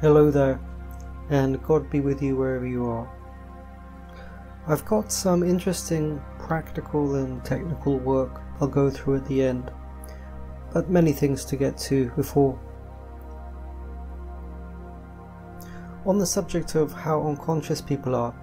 Hello there, and God be with you wherever you are. I've got some interesting practical and technical work I'll go through at the end, but many things to get to before. On the subject of how unconscious people are,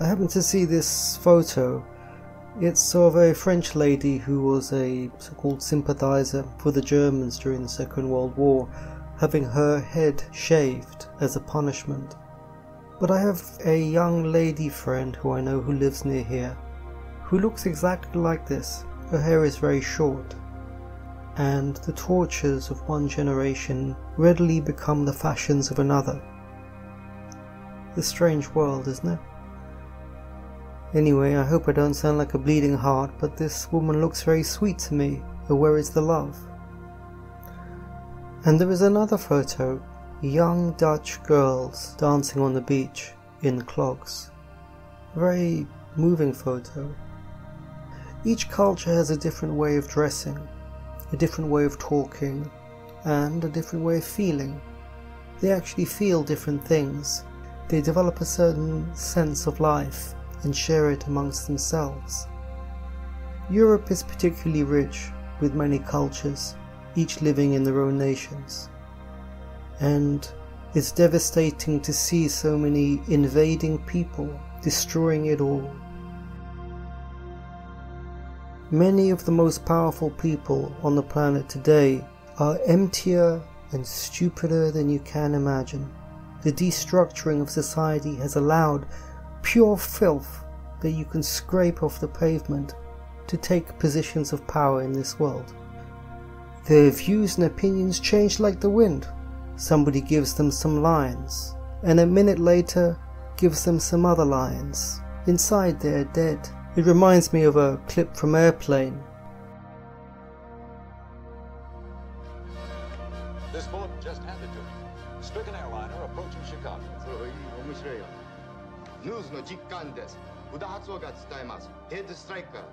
I happened to see this photo. It's of a French lady who was a so called sympathizer for the Germans during the Second World War having her head shaved as a punishment. But I have a young lady friend who I know who lives near here, who looks exactly like this. Her hair is very short, and the tortures of one generation readily become the fashions of another. The strange world, isn't it? Anyway, I hope I don't sound like a bleeding heart, but this woman looks very sweet to me. Where is the love? And there is another photo young Dutch girls dancing on the beach in clogs. Very moving photo. Each culture has a different way of dressing, a different way of talking, and a different way of feeling. They actually feel different things. They develop a certain sense of life and share it amongst themselves. Europe is particularly rich with many cultures each living in their own nations. And it's devastating to see so many invading people destroying it all. Many of the most powerful people on the planet today are emptier and stupider than you can imagine. The destructuring of society has allowed pure filth that you can scrape off the pavement to take positions of power in this world. Their views and opinions change like the wind. Somebody gives them some lines, and a minute later gives them some other lines. Inside they're dead. It reminds me of a clip from Airplane. This bullet just handed to me. Stricken airliner approaching Chicago. それはいい面白いよニュースの実感です宇田発音が伝えますヘッドストライクから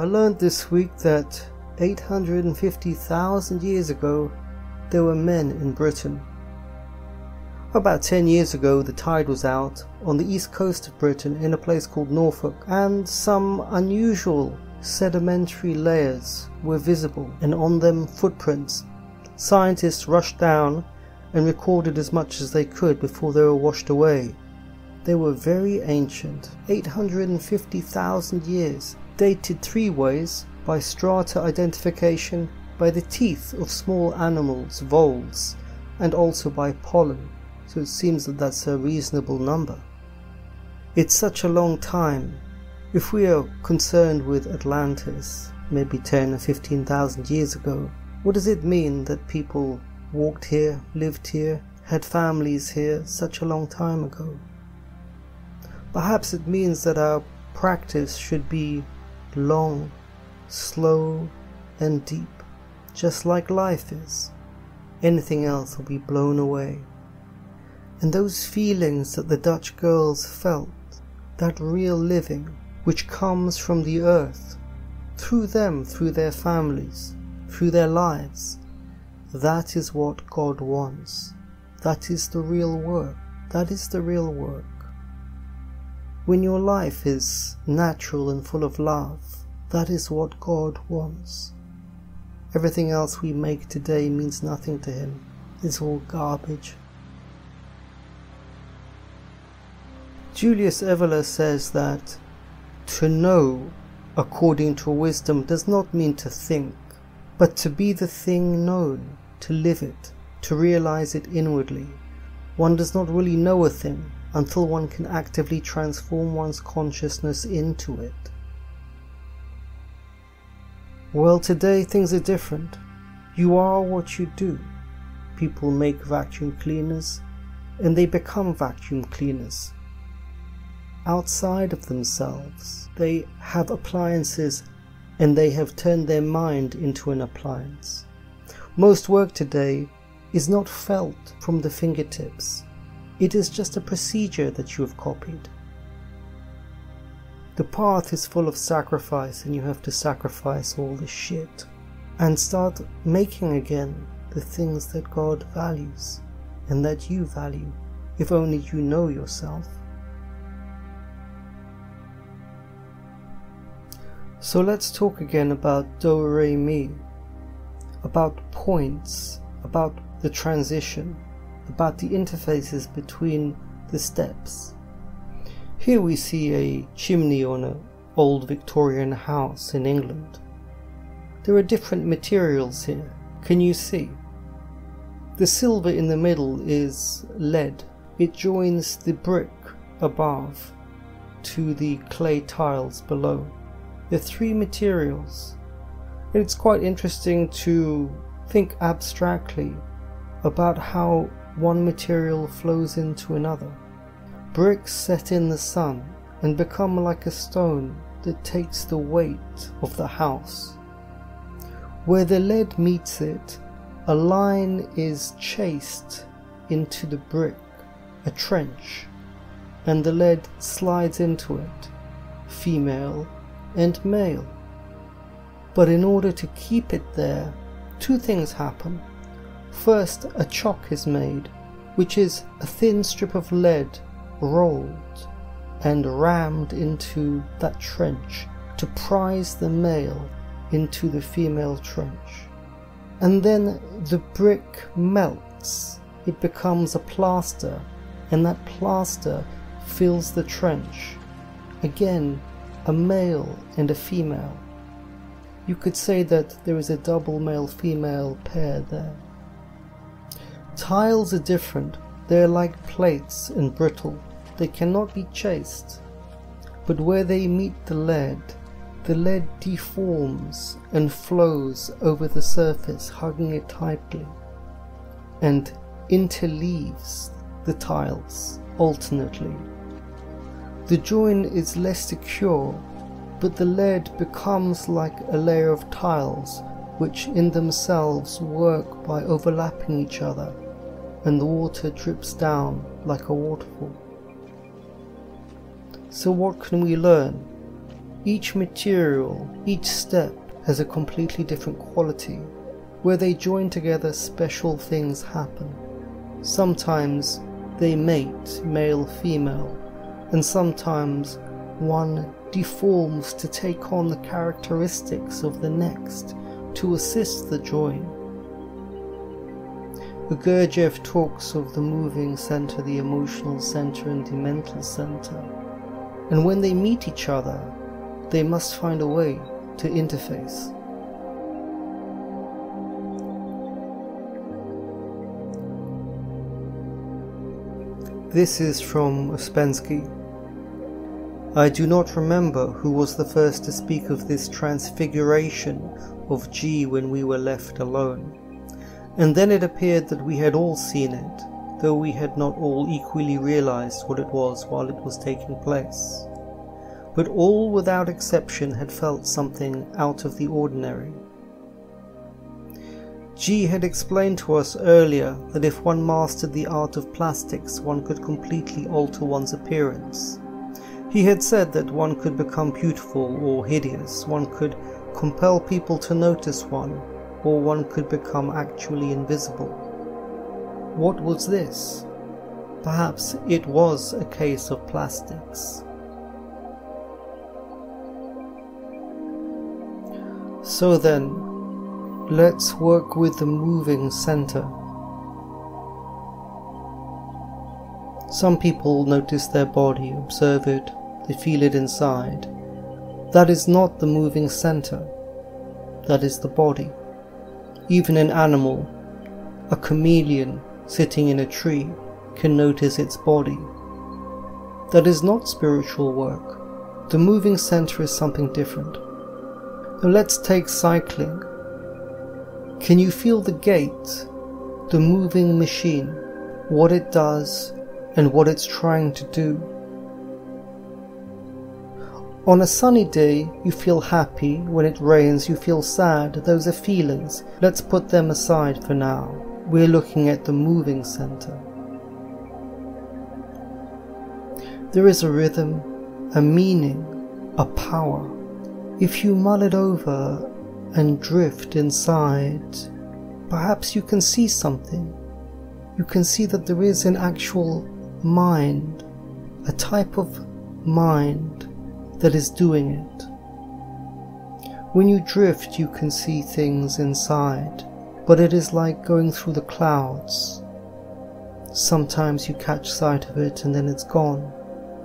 I learned this week that 850,000 years ago there were men in Britain. About 10 years ago, the tide was out on the east coast of Britain in a place called Norfolk, and some unusual sedimentary layers were visible, and on them footprints. Scientists rushed down and recorded as much as they could before they were washed away. They were very ancient, 850,000 years, dated three ways by strata identification, by the teeth of small animals, voles, and also by pollen, so it seems that that's a reasonable number. It's such a long time. If we are concerned with Atlantis, maybe 10 or 15,000 years ago, what does it mean that people walked here, lived here, had families here such a long time ago? Perhaps it means that our practice should be long, slow, and deep, just like life is. Anything else will be blown away. And those feelings that the Dutch girls felt, that real living which comes from the earth, through them, through their families, through their lives, that is what God wants. That is the real work. That is the real work. When your life is natural and full of love, that is what God wants. Everything else we make today means nothing to Him. It's all garbage. Julius Evola says that to know according to wisdom does not mean to think, but to be the thing known, to live it, to realize it inwardly. One does not really know a thing until one can actively transform one's consciousness into it. Well, today things are different. You are what you do. People make vacuum cleaners and they become vacuum cleaners. Outside of themselves, they have appliances and they have turned their mind into an appliance. Most work today is not felt from the fingertips. It is just a procedure that you have copied. The path is full of sacrifice, and you have to sacrifice all the shit and start making again the things that God values and that you value, if only you know yourself. So let's talk again about Do Re Mi, about points, about the transition, about the interfaces between the steps. Here we see a chimney on an old Victorian house in England. There are different materials here. Can you see? The silver in the middle is lead. It joins the brick above to the clay tiles below. Are three materials. It's quite interesting to think abstractly about how one material flows into another. Bricks set in the sun and become like a stone that takes the weight of the house. Where the lead meets it, a line is chased into the brick, a trench, and the lead slides into it, female and male. But in order to keep it there, two things happen. First, a chock is made, which is a thin strip of lead rolled and rammed into that trench to prise the male into the female trench. And then the brick melts, it becomes a plaster, and that plaster fills the trench. Again, a male and a female. You could say that there is a double male female pair there. Tiles are different, they are like plates and brittle, they cannot be chased. But where they meet the lead, the lead deforms and flows over the surface, hugging it tightly, and interleaves the tiles alternately. The join is less secure, but the lead becomes like a layer of tiles which in themselves work by overlapping each other, and the water drips down like a waterfall. So, what can we learn? Each material, each step has a completely different quality. Where they join together, special things happen. Sometimes they mate, male female, and sometimes one deforms to take on the characteristics of the next to assist the join. Gurdjieff talks of the moving center, the emotional center, and the mental center. And when they meet each other, they must find a way to interface. This is from Ouspensky. I do not remember who was the first to speak of this transfiguration of G when we were left alone. And then it appeared that we had all seen it, though we had not all equally realized what it was while it was taking place but all without exception had felt something out of the ordinary. G had explained to us earlier that if one mastered the art of plastics, one could completely alter one's appearance. He had said that one could become beautiful or hideous, one could compel people to notice one, or one could become actually invisible. What was this? Perhaps it was a case of plastics. So then, let's work with the moving center. Some people notice their body, observe it, they feel it inside. That is not the moving center, that is the body. Even an animal, a chameleon sitting in a tree, can notice its body. That is not spiritual work. The moving center is something different. Now let's take cycling. Can you feel the gait, the moving machine, what it does and what it's trying to do? On a sunny day, you feel happy. When it rains, you feel sad. Those are feelings. Let's put them aside for now. We're looking at the moving center. There is a rhythm, a meaning, a power. If you mull it over and drift inside, perhaps you can see something. You can see that there is an actual mind, a type of mind that is doing it. When you drift, you can see things inside, but it is like going through the clouds. Sometimes you catch sight of it and then it's gone.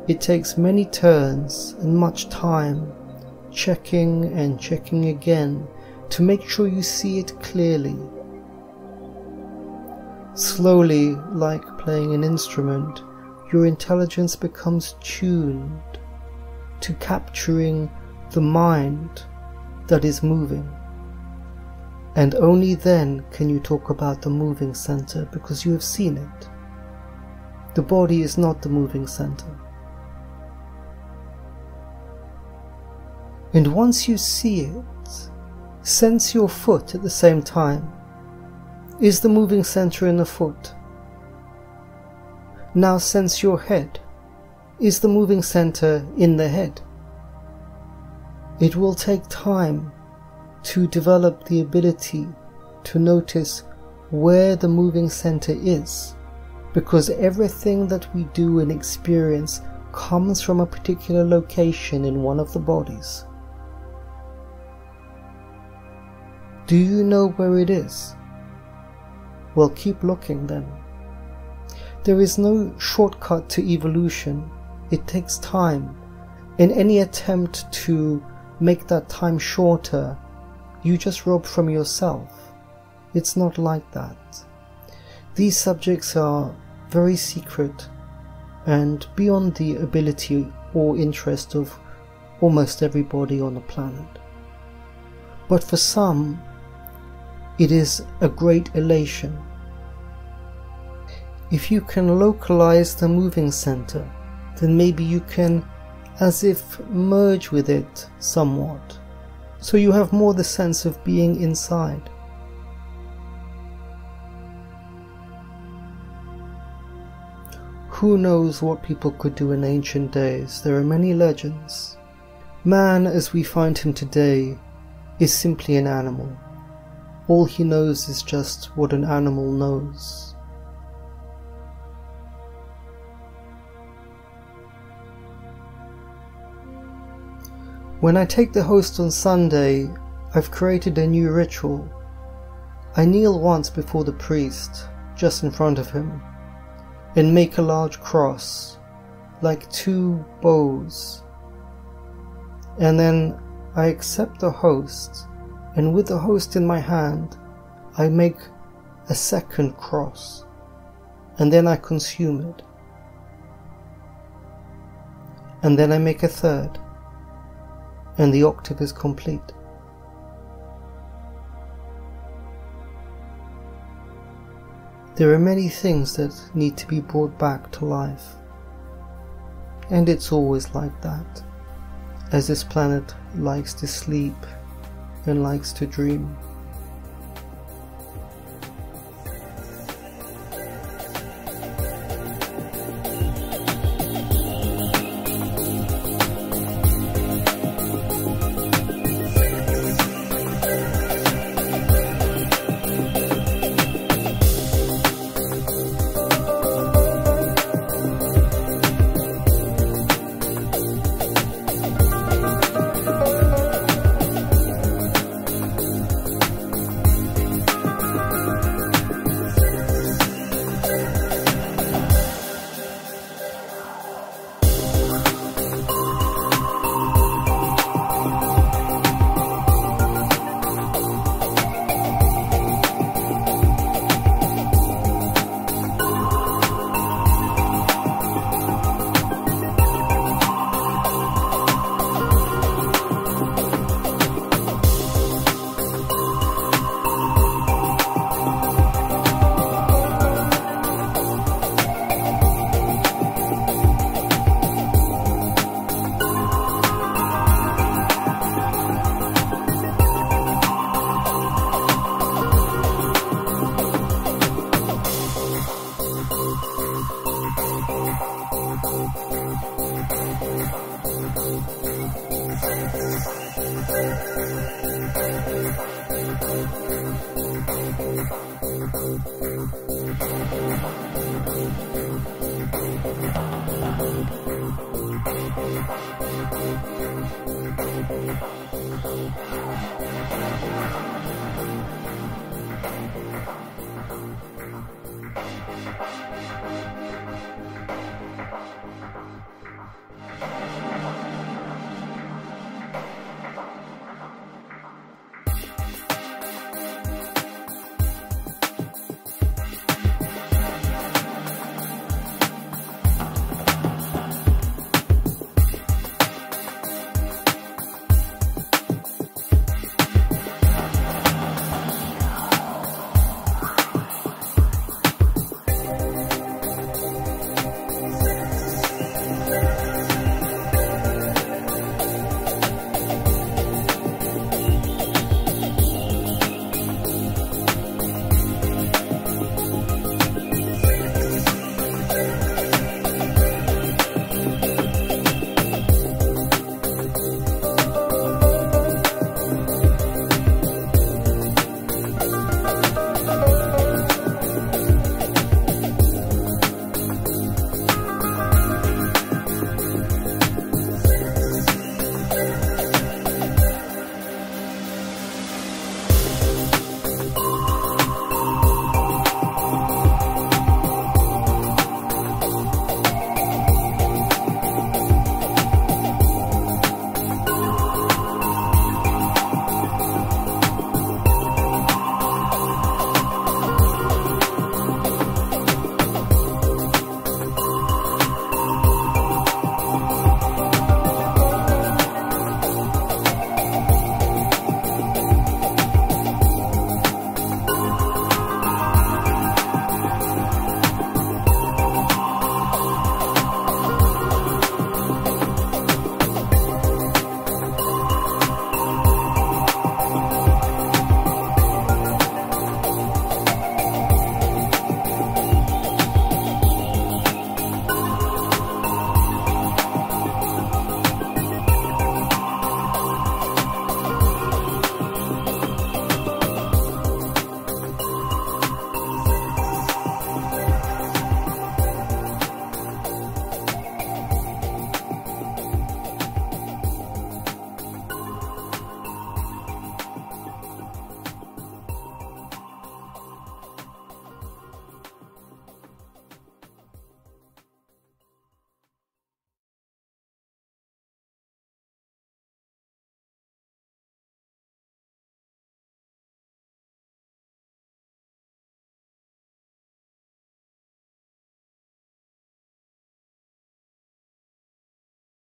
It takes many turns and much time, checking and checking again to make sure you see it clearly. Slowly, like playing an instrument, your intelligence becomes tuned to capturing the mind that is moving. And only then can you talk about the moving center because you have seen it. The body is not the moving center. And once you see it, sense your foot at the same time. Is the moving center in the foot? Now sense your head. Is the moving center in the head? It will take time to develop the ability to notice where the moving center is because everything that we do and experience comes from a particular location in one of the bodies. Do you know where it is? Well, keep looking then. There is no shortcut to evolution. It takes time. In any attempt to make that time shorter, you just rob from yourself. It's not like that. These subjects are very secret and beyond the ability or interest of almost everybody on the planet. But for some, it is a great elation. If you can localize the moving center, then maybe you can as if merge with it somewhat, so you have more the sense of being inside. Who knows what people could do in ancient days? There are many legends. Man, as we find him today, is simply an animal. All he knows is just what an animal knows. When I take the host on Sunday, I've created a new ritual. I kneel once before the priest, just in front of him, and make a large cross, like two bows. And then I accept the host, and with the host in my hand, I make a second cross, and then I consume it. And then I make a third and the octave is complete. There are many things that need to be brought back to life. And it's always like that, as this planet likes to sleep and likes to dream.